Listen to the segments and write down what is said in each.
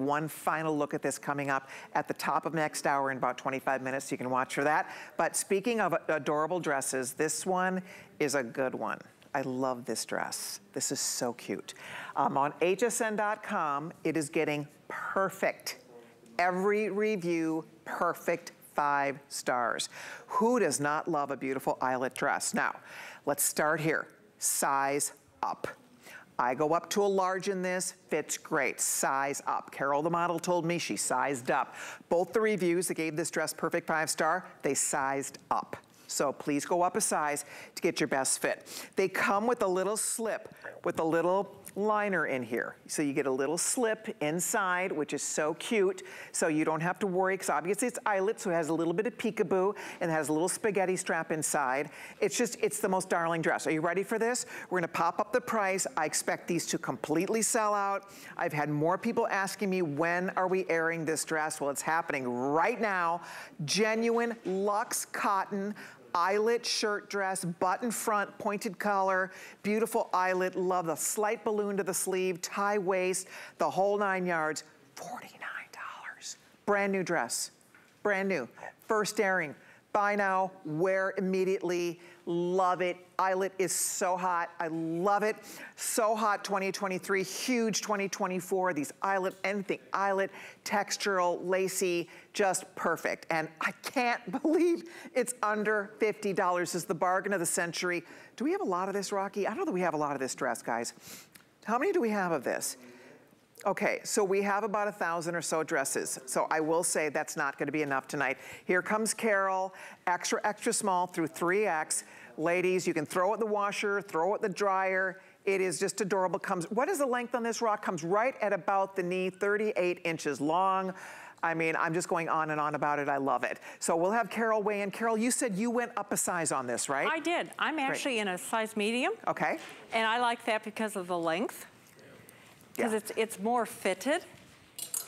one final look at this coming up at the top of next hour in about 25 minutes. You can watch for that. But speaking of adorable dresses, this one is a good one. I love this dress. This is so cute. Um, on hsn.com, it is getting perfect. Every review, perfect five stars. Who does not love a beautiful eyelet dress? Now, let's start here. Size up. I go up to a large in this, fits great, size up. Carol, the model, told me she sized up. Both the reviews that gave this dress perfect five star, they sized up. So please go up a size to get your best fit. They come with a little slip with a little liner in here. So you get a little slip inside, which is so cute. So you don't have to worry, because obviously it's eyelet, so it has a little bit of peekaboo and it has a little spaghetti strap inside. It's just, it's the most darling dress. Are you ready for this? We're gonna pop up the price. I expect these to completely sell out. I've had more people asking me, when are we airing this dress? Well, it's happening right now. Genuine luxe cotton eyelet shirt dress, button front, pointed collar, beautiful eyelet, love the slight balloon to the sleeve, tie waist, the whole nine yards, $49. Brand new dress, brand new. First airing, buy now, wear immediately, love it. Eyelet is so hot, I love it. So hot 2023, huge 2024. These eyelet, anything eyelet, textural, lacy, just perfect. And I can't believe it's under $50. This is the bargain of the century. Do we have a lot of this, Rocky? I don't know that we have a lot of this dress, guys. How many do we have of this? Okay, so we have about a thousand or so dresses. So I will say that's not gonna be enough tonight. Here comes Carol, extra, extra small through 3X. Ladies, you can throw it the washer, throw it the dryer. It is just adorable. Comes, what is the length on this rock? Comes right at about the knee, 38 inches long. I mean, I'm just going on and on about it. I love it. So we'll have Carol weigh in. Carol, you said you went up a size on this, right? I did. I'm actually Great. in a size medium. Okay. And I like that because of the length. Because yeah. it's, it's more fitted.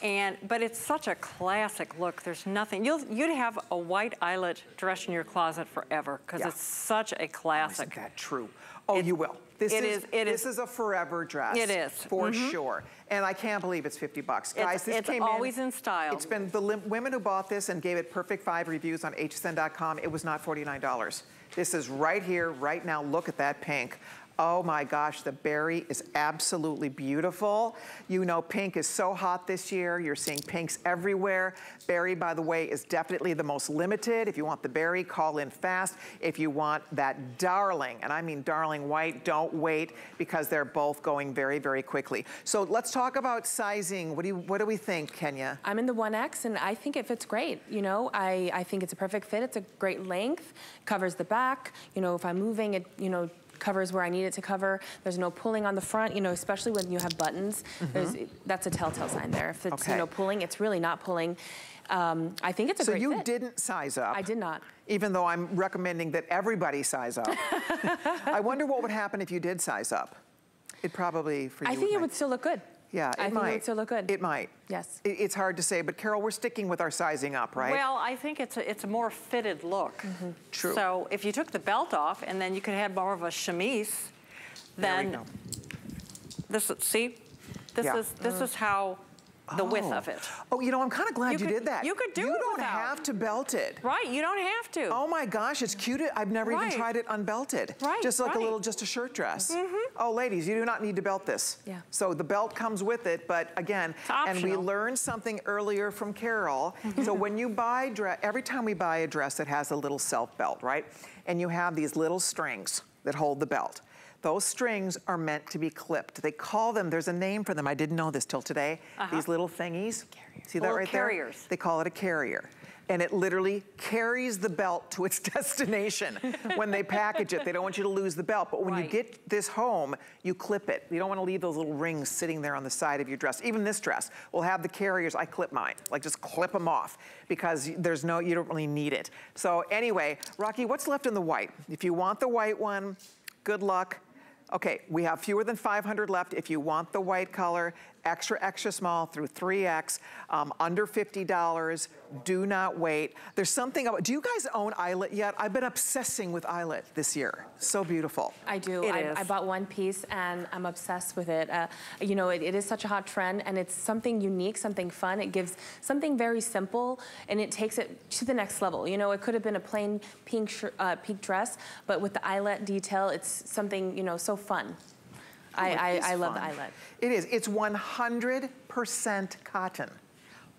And, but it's such a classic look. There's nothing, you'll, you'd have a white eyelet dress in your closet forever because yeah. it's such a classic. Isn't that true? Oh, it, you will. This it is, is it this is. is a forever dress. It is. For mm -hmm. sure. And I can't believe it's 50 bucks. Guys, it's, this it's came always in, in style. It's been the women who bought this and gave it perfect five reviews on hsn.com. It was not $49. This is right here, right now. Look at that pink. Oh my gosh, the berry is absolutely beautiful. You know pink is so hot this year. You're seeing pinks everywhere. Berry, by the way, is definitely the most limited. If you want the berry, call in fast. If you want that darling, and I mean darling white, don't wait because they're both going very, very quickly. So let's talk about sizing. What do, you, what do we think, Kenya? I'm in the 1X and I think it fits great. You know, I, I think it's a perfect fit. It's a great length, covers the back. You know, if I'm moving it, you know, covers where I need it to cover. There's no pulling on the front, you know, especially when you have buttons. Mm -hmm. That's a telltale sign there. If it's, okay. you know, pulling, it's really not pulling. Um, I think it's a so great So you fit. didn't size up? I did not. Even though I'm recommending that everybody size up. I wonder what would happen if you did size up. It probably, for you, I think it would still look good. Yeah, it I might. think it still look good. It might. Yes. It, it's hard to say, but Carol, we're sticking with our sizing up, right? Well, I think it's a, it's a more fitted look. Mm -hmm. True. So if you took the belt off and then you could have more of a chemise, then this is, see, this yeah. is this mm. is how the oh. width of it. Oh, you know, I'm kind of glad you, you could, did that. You could do you it don't without. have to belt it. Right, you don't have to. Oh my gosh, it's cute. I've never right. even tried it unbelted. Right, Just like right. a little, just a shirt dress. Mm -hmm. Oh, ladies, you do not need to belt this. Yeah. So the belt comes with it, but again, and we learned something earlier from Carol. So when you buy, dress, every time we buy a dress that has a little self belt, right? And you have these little strings that hold the belt. Those strings are meant to be clipped. They call them, there's a name for them. I didn't know this till today. Uh -huh. These little thingies. Carriers. See that little right carriers. there? They call it a carrier and it literally carries the belt to its destination when they package it. They don't want you to lose the belt, but when right. you get this home, you clip it. You don't want to leave those little rings sitting there on the side of your dress. Even this dress will have the carriers. I clip mine, like just clip them off because there's no, you don't really need it. So anyway, Rocky, what's left in the white? If you want the white one, good luck. Okay, we have fewer than 500 left. If you want the white color, extra, extra small through 3X, um, under $50. Do not wait. There's something about, do you guys own Eyelet yet? I've been obsessing with Eyelet this year. So beautiful. I do. It I, is. I bought one piece and I'm obsessed with it. Uh, you know, it, it is such a hot trend and it's something unique, something fun. It gives something very simple and it takes it to the next level. You know, it could have been a plain pink uh, pink dress, but with the eyelet detail, it's something you know so fun. I, I, I love the eyelet. It is. It's 100% cotton.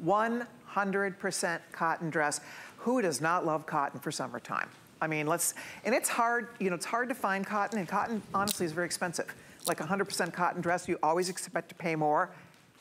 100% cotton dress. Who does not love cotton for summertime? I mean, let's, and it's hard, you know, it's hard to find cotton, and cotton, honestly, is very expensive. Like 100% cotton dress, you always expect to pay more.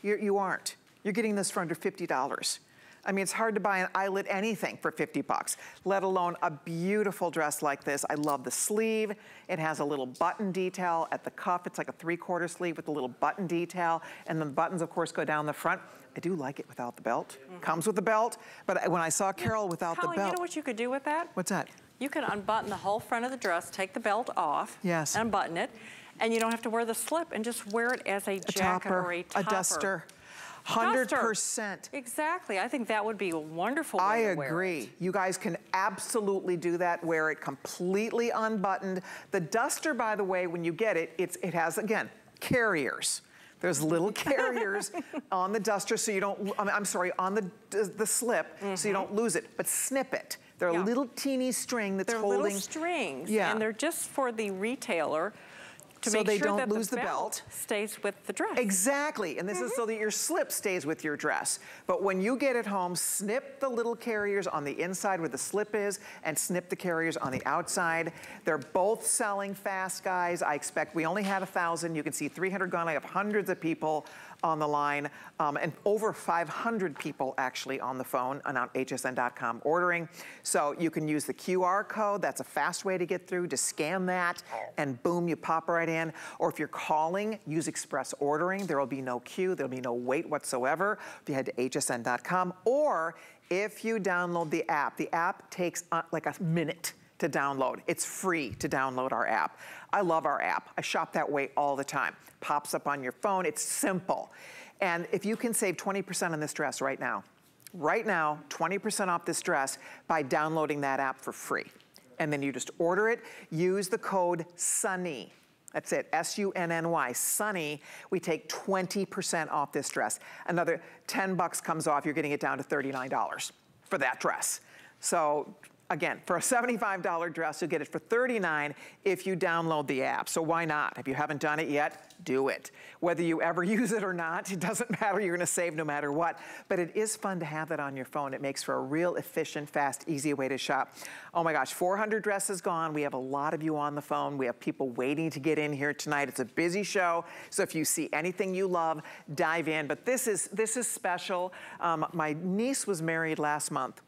You're, you aren't. You're getting this for under $50. I mean, it's hard to buy an eyelet anything for 50 bucks, let alone a beautiful dress like this. I love the sleeve. It has a little button detail at the cuff. It's like a three-quarter sleeve with a little button detail. And the buttons, of course, go down the front. I do like it without the belt. Comes with the belt, but when I saw Carol without Colin, the belt. you know what you could do with that? What's that? You can unbutton the whole front of the dress, take the belt off. Yes. Unbutton it. And you don't have to wear the slip and just wear it as a, A jacket topper, or a a topper. duster. Duster. 100%. Exactly. I think that would be a wonderful way I to wear it. agree. You guys can absolutely do that. Wear it completely unbuttoned. The duster, by the way, when you get it, it's, it has, again, carriers. There's little carriers on the duster so you don't, I'm sorry, on the, the slip so you don't lose it, but snip it. They're Mm-hmm. Yeah. a little teeny string that's They're holding. little strings. Yeah. And they're just for the retailer to So make they sure don't that lose the the belt, belt. stays with the dress. Exactly, and this is so that your slip stays with your dress. But when you get it home, snip the little carriers on the inside where the slip is and snip the carriers on the outside. They're both selling fast, guys. I expect we only had a thousand. You can see 300 gone. I have hundreds of people on the line um, and over 500 people actually on the phone and on hsn.com ordering. So you can use the QR code. That's a fast way to get through. to scan that and boom, you pop right in. Or if you're calling, use express ordering. There will be no queue. There'll be no wait whatsoever. If you head to hsn.com or if you download the app, the app takes uh, like a minute to download. It's free to download our app. I love our app. I shop that way all the time. Pops up on your phone. It's simple. And if you can save 20% on this dress right now, right now, 20% off this dress by downloading that app for free. And then you just order it, use the code SUNNY. That's it, S-U-N-N-Y, Sunny. We take 20% off this dress. Another 10 bucks comes off, you're getting it down to $39 for that dress. So again, for a $75 dress, you'll get it for 39 if you download the app. So why not? If you haven't done it yet, do it. Whether you ever use it or not, it doesn't matter. You're gonna save no matter what. But it is fun to have that on your phone. It makes for a real efficient, fast, easy way to shop. Oh my gosh, 400 dresses gone. We have a lot of you on the phone. We have people waiting to get in here tonight. It's a busy show. So if you see anything you love, dive in. But this is, this is special. Um, my niece was married last month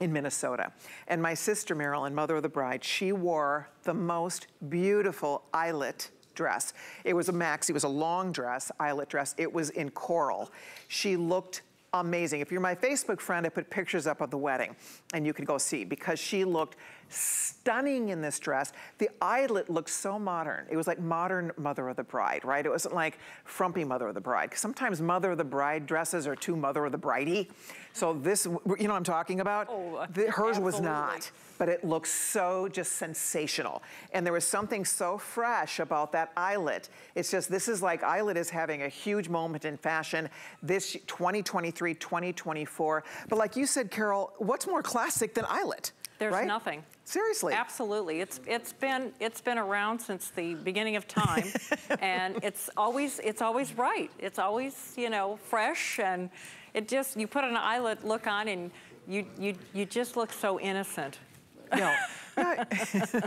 in Minnesota. And my sister Marilyn, mother of the bride, she wore the most beautiful eyelet dress. It was a maxi, it was a long dress, eyelet dress. It was in coral. She looked amazing. If you're my Facebook friend, I put pictures up of the wedding and you could go see because she looked stunning in this dress. The eyelet looked so modern. It was like modern mother of the bride, right? It wasn't like frumpy mother of the bride. sometimes mother of the bride dresses are too mother of the bridey. So this, you know what I'm talking about? Oh, The- hers was not but it looks so just sensational. And there was something so fresh about that eyelet. It's just, this is like, eyelet is having a huge moment in fashion this 2023, 2024. But like you said, Carol, what's more classic than eyelet? There's right? nothing. Seriously. Absolutely. It's it's been it's been around since the beginning of time and it's always it's always right. It's always, you know, fresh and it just you put an eyelet look on and you you you just look so innocent. No.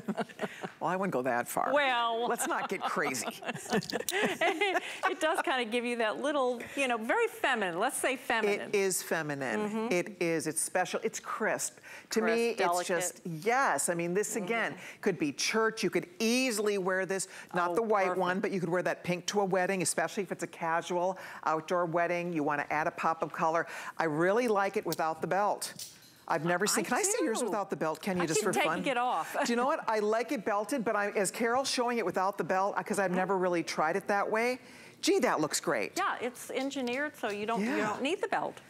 Well, I wouldn't go that far. Well. let's not get crazy. it does kind of give you that little, you know, very feminine. Let's say feminine. It is feminine. It is. It's special. It's crisp. To me, Mm-hmm. It's just yes. I mean, this again could be church. You could easily wear this, not Oh, the white perfect. one, but you could wear that pink to a wedding, especially if it's a casual outdoor wedding. You want to add a pop of color. I really like it without the belt. I've never seen. I Can I see yours without the belt? Can you I just for fun? it off. Do you know what? I like it belted, but I, as Carol's showing it without the belt, because I've never really tried it that way. gee, that looks great. Yeah, it's engineered so you don't, you don't need the belt.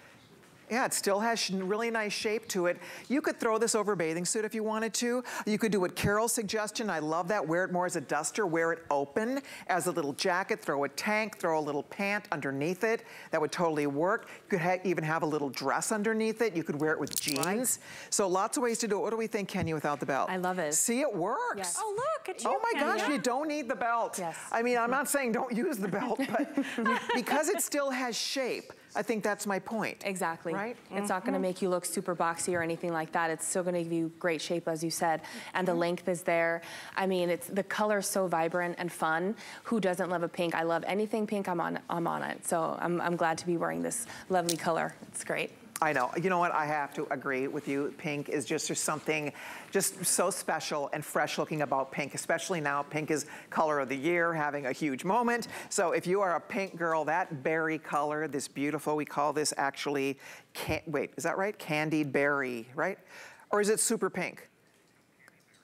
Yeah, it still has really nice shape to it. You could throw this over a bathing suit if you wanted to. You could do what Carol's suggestion, I love that, wear it more as a duster, wear it open as a little jacket, throw a tank, throw a little pant underneath it. That would totally work. You could ha even have a little dress underneath it. You could wear it with jeans. So lots of ways to do it. What do we think, Kenya, without the belt? I love it. See, it works. Yes. Oh, look, it's oh you, Oh my gosh, you don't need the belt. Yes. I mean, I'm not saying don't use the belt, but because it still has shape, I think that's my point. Exactly. Right? It's not going to mm-hmm. make you look super boxy or anything like that. It's still going to give you great shape, as you said, and the mm-hmm. length is there. I mean, it's the color's so vibrant and fun. Who doesn't love a pink? I love anything pink. I'm on. I'm on it. So I'm, I'm glad to be wearing this lovely color. It's great. I know. You know what? I have to agree with you. Pink is just there's something just so special and fresh looking about pink, especially now. Pink is color of the year, having a huge moment. So if you are a pink girl, that berry color, this beautiful, we call this actually, wait, is that right? Candied berry, right? Or is it super pink?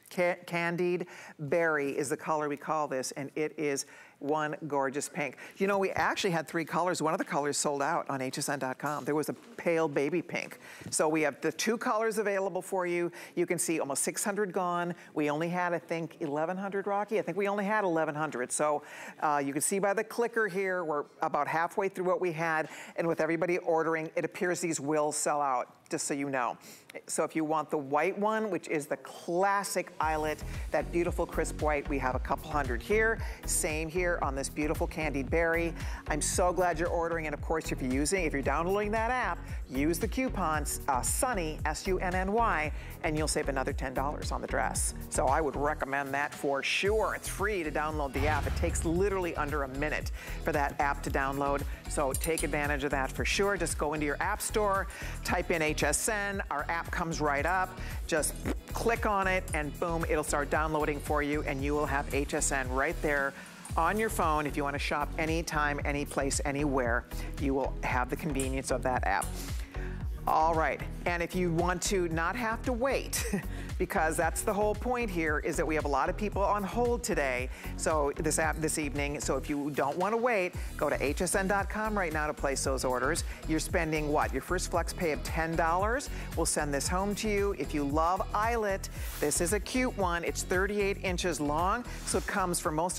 Ca- Candied berry is the color we call this, and it is one gorgeous pink. You know, we actually had three colors. One of the colors sold out on hsn.com. There was a pale baby pink. So we have the two colors available for you. You can see almost 600 gone. We only had, I think, 1,100, Rocky? I think we only had 1,100. So uh, you can see by the clicker here, we're about halfway through what we had. And with everybody ordering, it appears these will sell out just so you know. So if you want the white one, which is the classic eyelet, that beautiful crisp white, we have a couple hundred here. Same here on this beautiful candied berry. I'm so glad you're ordering. And of course, if you're using, if you're downloading that app, use the coupon uh, SUNNY, S-U-N-N-Y, and you'll save another $10 on the dress. So I would recommend that for sure. It's free to download the app. It takes literally under a minute for that app to download. So take advantage of that for sure. Just go into your app store, type in HSN, our app comes right up. Just click on it and boom, it'll start downloading for you and you will have HSN right there on your phone. If you want to shop anytime, any place, anywhere, you will have the convenience of that app. All right, and if you want to not have to wait, because that's the whole point here, is that we have a lot of people on hold today, so this app this evening, so if you don't want to wait, go to hsn.com right now to place those orders. You're spending what? Your first flex pay of $10. We'll send this home to you. If you love eyelet, this is a cute one. It's 38 inches long, so it comes for most